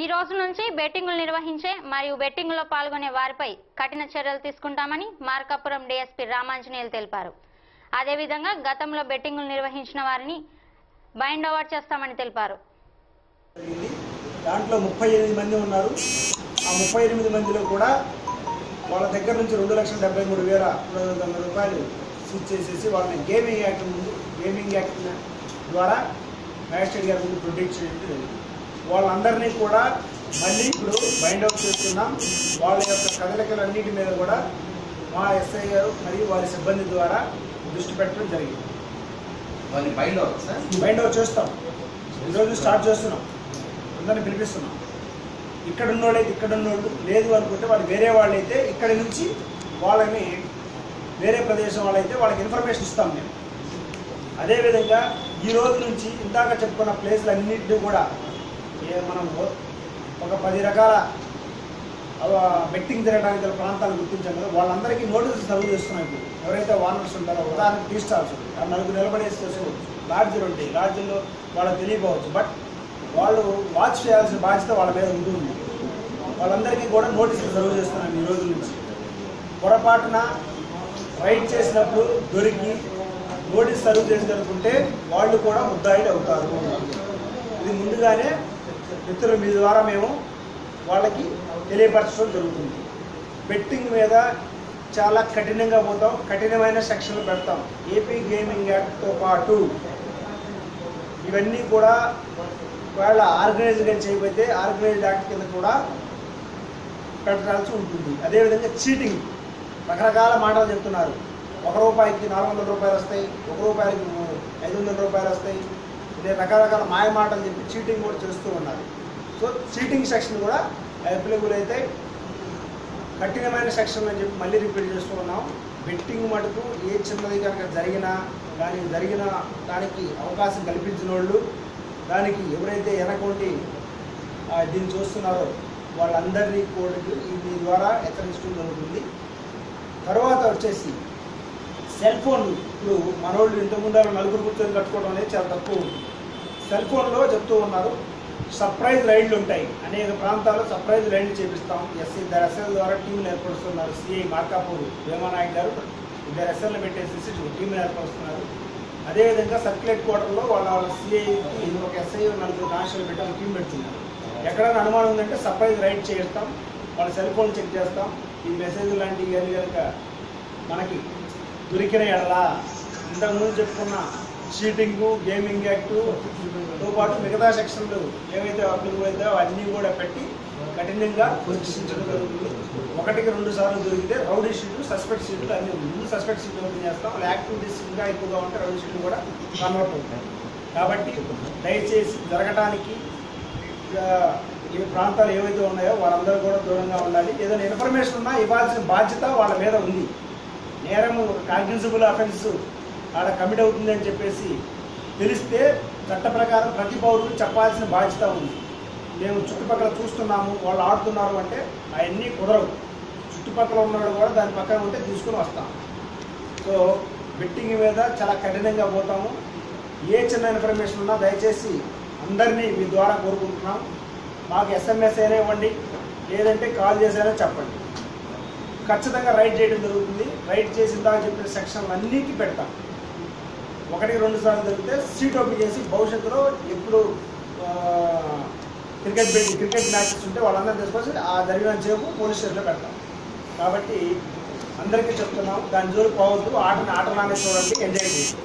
ఈ రోజు నుంచి బెట్టింగులు నిర్వహించే మరియు బెట్టింగులో పాల్గొనే వారిపై కఠిన చర్యలు తీసుకుంటామని మార్కాపురం డీఎస్పీ రామాంజనేయులు తెలిపారు. అదేవిధంగా గతంలో బెట్టింగులు నిర్వహించిన వారిని బైండ్ ఓవర్ చేస్తామని తెలిపారు. దాంట్లో ముప్పై ఎనిమిది మంది ఉన్నారు. ఆ ముప్పై ఎనిమిది మందిలో కూడా వాళ్ళ దగ్గర నుంచి రెండు లక్షల డెబ్బై మూడు వేల రెండు వందల తొంభై రూపాయలు స్విచ్ చేసేసి వాళ్ళని గేమింగ్ యాక్ట్ ముందు గేమింగ్ యాక్ట్ ద్వారా మ్యాజిస్ట్రేట్ గారి ముందు ప్రొటెక్ట్ చేయడం జరిగింది. వాళ్ళందరినీ కూడా మళ్ళీ ఇప్పుడు బైండ్ అవుట్ చేస్తున్నాం. వాళ్ళ యొక్క కదలికలన్నిటి మీద కూడా మా ఎస్ఐ గారు మరియు వారి సిబ్బంది ద్వారా దృష్టి పెట్టడం జరిగింది. వాళ్ళని బయట అవుతుంది సార్ బైండ్ అవుట్ చేస్తాం. ఈరోజు స్టార్ట్ చేస్తున్నాం. అందరిని పిలిపిస్తున్నాం. ఇక్కడ ఉన్నోళ్ళు అయితే ఇక్కడ ఉన్నోళ్ళు లేదు అనుకుంటే వాళ్ళు వేరే వాళ్ళు అయితే ఇక్కడి నుంచి వాళ్ళని వేరే ప్రదేశం వాళ్ళైతే వాళ్ళకి ఇన్ఫర్మేషన్ ఇస్తాం మేము. అదేవిధంగా ఈ రోజు నుంచి ఇందాక చెప్పుకున్న ప్లేస్లు అన్నింటినీ కూడా ఏ మనం ఒక పది రకాల బెట్టింగ్ తిరగడానికి గల ప్రాంతాలు గుర్తించాం కదా. వాళ్ళందరికీ నోటీసులు సర్వ్ చేస్తున్నాం ఇప్పుడు. ఎవరైతే వానర్స్ ఉంటారో ఉదాహరణకు టీ స్టాల్స్ ఉంటాయి. ఆ నలుగురు నిలబడేసి చేసుకోవచ్చు లాడ్జీలు ఉంటాయి. లాడ్జీల్లో వాళ్ళకి తెలియకపోవచ్చు. బట్ వాళ్ళు వాచ్ చేయాల్సిన బాధ్యత వాళ్ళ మీద ఉంటుంది వాళ్ళందరికీ కూడా నోటీసులు సర్వ్ చేస్తున్నాం ఈ రోజు నుంచి. పొరపాటున రైడ్ చేసినప్పుడు దొరికి నోటీస్ సర్వ్ చేసి జరుగుతుంటే వాళ్ళు కూడా ముద్దాయిలు అవుతారు. ఇది ముందుగానే మిత్రులు మీ ద్వారా మేము వాళ్ళకి తెలియపరచడం జరుగుతుంది. బెట్టింగ్ మీద చాలా కఠినంగా పోతాం కఠినమైన సెక్షన్లు పెడతాం. ఏపీ గేమింగ్ యాక్ట్తో పాటు ఇవన్నీ కూడా వాళ్ళ ఆర్గనైజ్గా చేయకపోతే ఆర్గనైజ్డ్ యాక్ట్ కింద కూడా పెట్టాల్సి ఉంటుంది. అదేవిధంగా చీటింగ్ రకరకాల మాటలు చెప్తున్నారు. ఒక రూపాయికి నాలుగు వందల రూపాయలు వస్తాయి ఒక రూపాయికి ఐదు వందల రూపాయలు వస్తాయి. రకరకాల మాయ మాటలు చెప్పి చీటింగ్ కూడా చేస్తూ ఉన్నారు. సో చీటింగ్ సెక్షన్ కూడా అప్లికబుల్ అయితే కఠినమైన సెక్షన్ అని చెప్పి మళ్ళీ రిపీట్ చేస్తూ ఉన్నాం. బెట్టింగ్ మటుకు ఏ చిన్నది కనుక జరిగినా కానీ జరిగిన దానికి అవకాశం కల్పించిన వాళ్ళు దానికి ఎవరైతే వెనకొండి దీన్ని చూస్తున్నారో వాళ్ళందరినీ కూడా దీని ద్వారా హెచ్చరించడం జరుగుతుంది. తర్వాత వచ్చేసి సెల్ ఫోన్ ఇప్పుడు మనోళ్ళు ఇంతకుముందు నలుగురు కూర్చొని కట్టుకోవడం అనేది చాలా తక్కువ ఉంది. సెల్ ఫోన్లో చెప్తూ ఉన్నారు. సర్ప్రైజ్ రైడ్లు ఉంటాయి. అనేక ప్రాంతాల్లో సర్ప్రైజ్ రైడ్లు చేపిస్తాం. ఎస్సీ ఇద్దరు ఎస్ఎల్ ద్వారా టీంలు ఏర్పరుస్తున్నారు. సిఐ మార్కాపూర్ భీమానాయక్ గారు ఇద్దరు ఎస్ఎల్ని పెట్టేసేసి టీంలు ఏర్పరుస్తున్నారు. అదేవిధంగా సర్క్యులేట్ క్వార్టర్లో వాళ్ళ వాళ్ళ సిఐకి ఒక ఎస్ఐ నలుగురు కానిస్టేబుల్ పెట్టి ఒక టీం పెడుతున్నారు. ఎక్కడైనా అనుమానం ఉందంటే సర్ప్రైజ్ రైడ్ చేస్తాం. వాళ్ళ సెల్ ఫోన్ చెక్ చేస్తాం. ఈ మెసేజ్ లాంటివి కనుక మనకి దొరికిన ఎడలా ఇంతకుముందు చెప్పుకున్న చీటింగ్ గేమింగ్ యాక్ట్తో పాటు మిగతా సెక్షన్లు ఏవైతే అప్లికబుల్ అయితే అవన్నీ కూడా పెట్టి కఠినంగా పరీక్షించడం జరుగుతుంది. ఒకటికి రెండు సార్లు దొరికితే రౌడీ షీట్లు సస్పెక్ట్ షీట్లు అన్ని ముందు సస్పెక్ట్ షీట్లు ఓపెన్ చేస్తాం. వాళ్ళ యాక్టివిటీస్ ఇంకా ఎక్కువగా ఉంటే రౌడీ షీట్లు కూడా కన్వర్ట్ అవుతాయి. కాబట్టి దయచేసి జరగటానికి ఈ ప్రాంతాలు ఏవైతే ఉన్నాయో వాళ్ళందరూ కూడా దూరంగా ఉండాలి. ఏదైనా ఇన్ఫర్మేషన్ ఉన్నా ఇవ్వాల్సిన బాధ్యత వాళ్ళ మీద ఉంది. నేరం కాగ్నిజబుల్ అఫెన్స్ ఆడ కమిట్ అవుతుందని చెప్పేసి తెలిస్తే చట్ట ప్రకారం ప్రతి పౌరుడు చెప్పాల్సిన బాధ్యత ఉంది. మేము చుట్టుపక్కల చూస్తున్నాము వాళ్ళు ఆడుతున్నారు అంటే అవన్నీ కుదరవు. చుట్టుపక్కల ఉన్నవాడు కూడా దాని పక్కన ఉంటే తీసుకుని వస్తాం. సో బెట్టింగ్ మీద చాలా కఠినంగా పోతాము. ఏ చిన్న ఇన్ఫర్మేషన్ ఉన్నా దయచేసి అందరినీ మీ ద్వారా కోరుకుంటున్నాం. మాకు ఎస్ఎంఎస్ అయినా ఇవ్వండి లేదంటే కాల్ చేసైనా చెప్పండి. ఖచ్చితంగా రైడ్ చేయడం జరుగుతుంది. రైడ్ చేసిన దాకా చెప్పిన సెక్షన్లు అన్నిటికీ పెడతాం. ఒకటి రెండు సార్లు జరిగితే సీట్ ఓపెన్ చేసి భవిష్యత్తులో ఎప్పుడు క్రికెట్ క్రికెట్ మ్యాచెస్ ఉంటే వాళ్ళందరూ తీసుకొచ్చి ఆ జరిగిన చేపు పోలీస్ స్టేషన్లో పెడతాం. కాబట్టి అందరికీ చెప్తున్నాం దాని జోరు పోవద్దు ఆటని ఆటలానే చూడండి ఎంజాయ్ చేయండి.